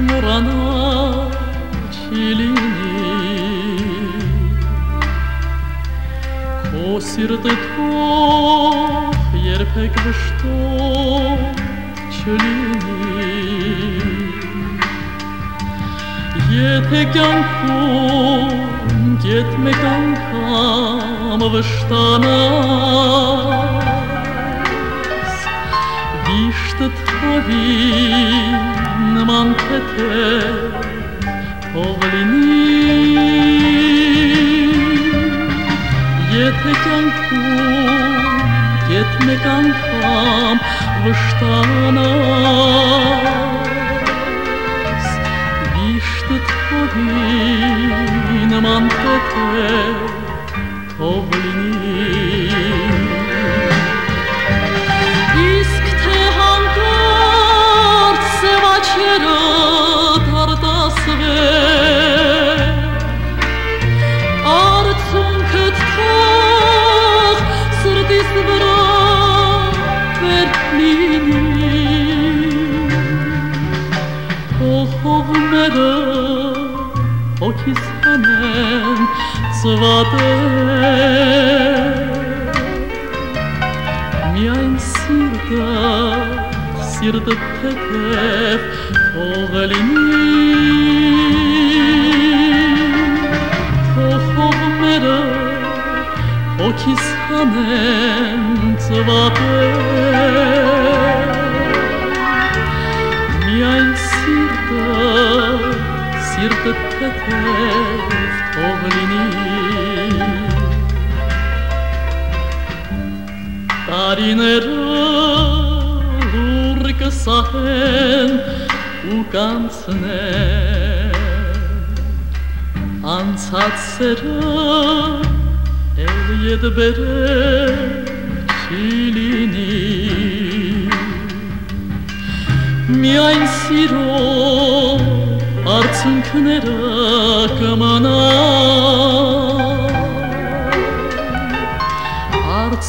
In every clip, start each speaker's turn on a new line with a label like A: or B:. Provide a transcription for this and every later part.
A: Esmerana çilini. Ko sirte tvoj jer pek všto çilini. Jete gankon, gitme gankam vıştana кетме кянкум, кетме канкам вштанас. Виштет ходинам антете, то в линии. sırada Mjajnë sirda, sirda të tef Fogalini To hogmera, to kisanem të vape Mjajnë sirda, sirda Տարիները լուր կսահեն ու կանցնեն Անցած սերը էլ ետ բերել չի լինի Միայն սիրո արցունքները կմանան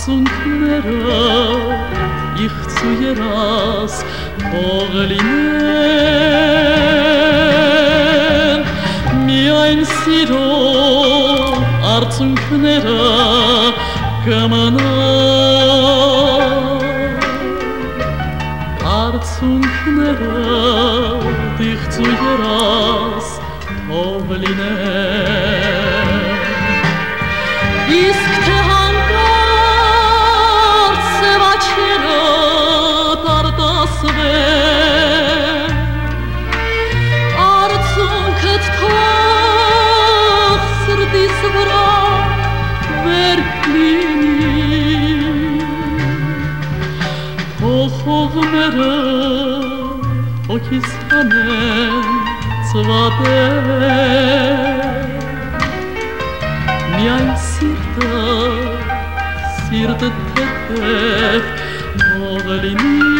A: Արցունքները իղծու երաս թող լինեն Միայն սիրո արցունքները կմանան کیسانه سواده میای سیرتا سیرتا تک موغلینی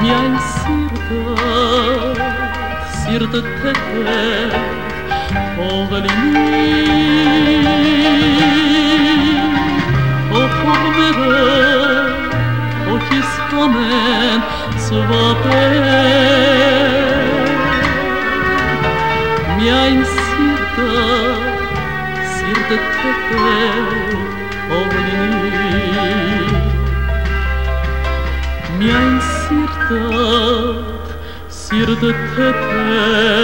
A: mi-ai sirdat, sirdat te, o vălini, o formere, o chistamen, suvape. Mi-ai sirdat, sirdat pe te, o mi-a însirtat, sirtă-te-te.